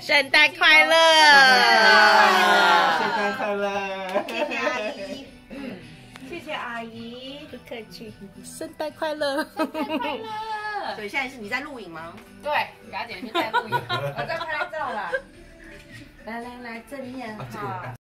圣诞快乐。圣诞快乐。谢谢阿姨。嗯谢谢阿姨不客气。圣诞快乐。圣诞快乐。所以现在是你在录影吗？对表姐你在录影。我在拍照了来来来正面哈。